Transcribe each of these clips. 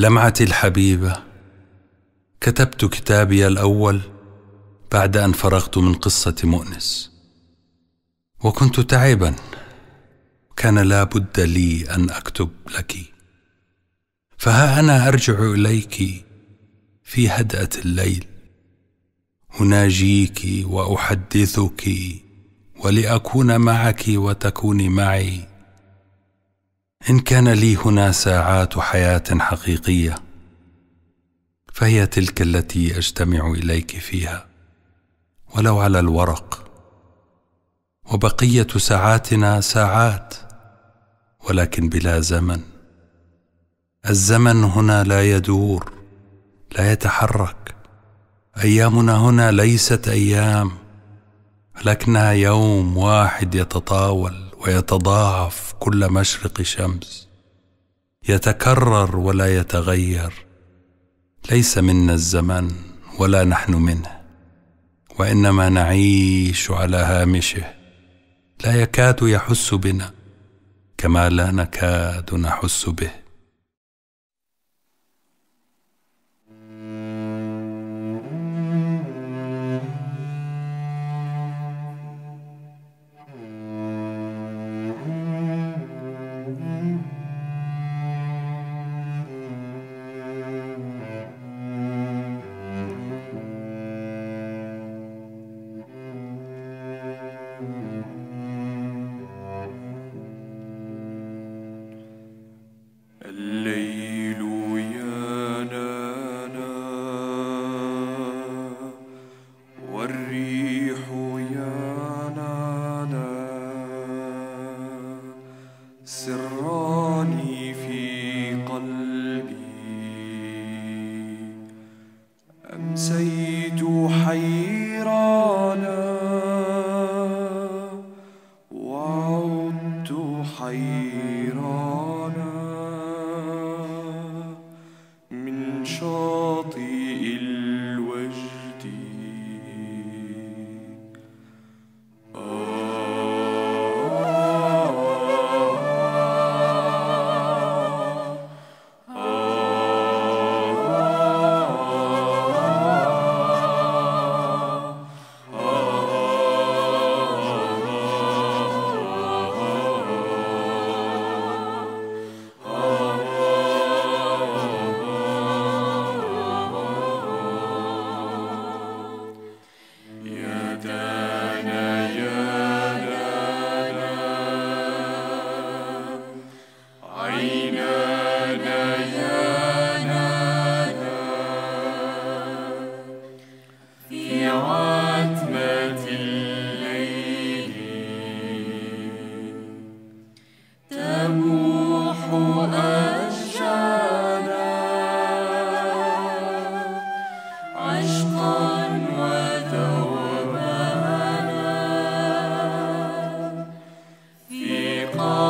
لمعتي الحبيبة كتبت كتابي الأول بعد أن فرغت من قصة مؤنس. وكنت تعبا كان لا بد لي أن أكتب لك. فها أنا أرجع إليك في هدأة الليل أناجيك وأحدثك ولأكون معك وتكوني معي. إن كان لي هنا ساعات حياة حقيقية فهي تلك التي أجتمع إليك فيها ولو على الورق. وبقية ساعاتنا ساعات ولكن بلا زمن. الزمن هنا لا يدور لا يتحرك. أيامنا هنا ليست أيام ولكنها يوم واحد يتطاول. ويتضاعف كل مشرق شمس. يتكرر ولا يتغير. ليس منا الزمن ولا نحن منه. وإنما نعيش على هامشه. لا يكاد يحس بنا كما لا نكاد نحس به. وعدت في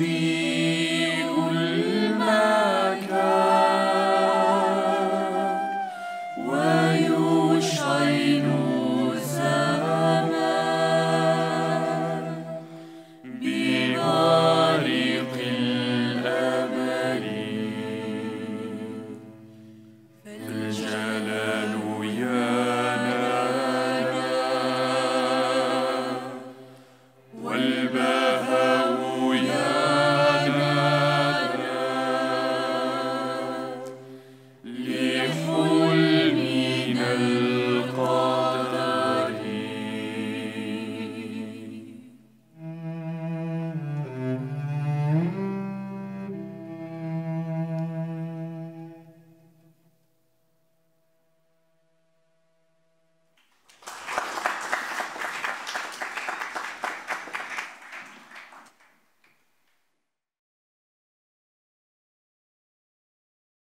be.